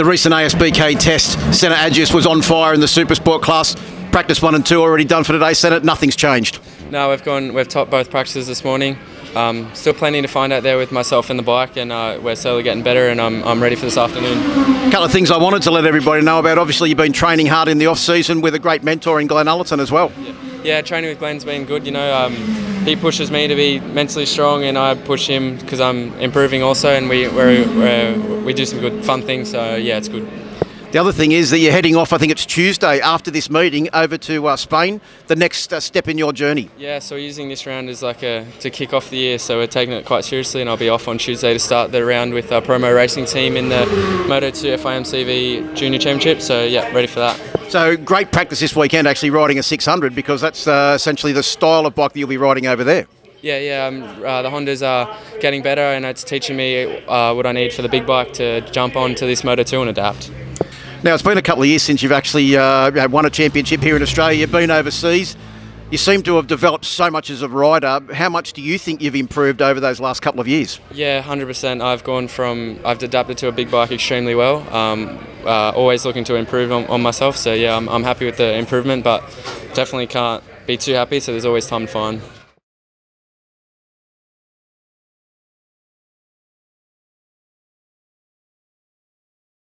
The recent ASBK test, Senna Agius was on fire in the Super Sport class. Practice one and two already done for today, Senna. Nothing's changed. No, we've gone. We've topped both practices this morning. Um, still planning to find out there with myself and the bike, and uh, we're slowly getting better. And I'm, I'm ready for this afternoon. A couple of things I wanted to let everybody know about. Obviously, you've been training hard in the off season with a great mentor in Glenn Allerton as well. Yeah, yeah training with Glenn's been good. You know, um, he pushes me to be mentally strong, and I push him because I'm improving also, and we we we do some good fun things. So yeah, it's good. The other thing is that you're heading off, I think it's Tuesday after this meeting, over to uh, Spain, the next uh, step in your journey. Yeah, so we're using this round as like a to kick off the year, so we're taking it quite seriously, and I'll be off on Tuesday to start the round with our Promoracing team in the Moto2 FIM CEV Junior Championship, so yeah, ready for that. So great practice this weekend actually riding a 600 because that's uh, essentially the style of bike that you'll be riding over there. Yeah, yeah. Um, uh, the Hondas are getting better, and it's teaching me uh, what I need for the big bike to jump on to this Moto 2 and adapt. Now, it's been a couple of years since you've actually uh, won a championship here in Australia. You've been overseas. You seem to have developed so much as a rider. How much do you think you've improved over those last couple of years? Yeah, 100%. I've gone from, I've adapted to a big bike extremely well. Um, uh, always looking to improve on, on myself. So, yeah, I'm, I'm happy with the improvement, but definitely can't be too happy. So, there's always time to find.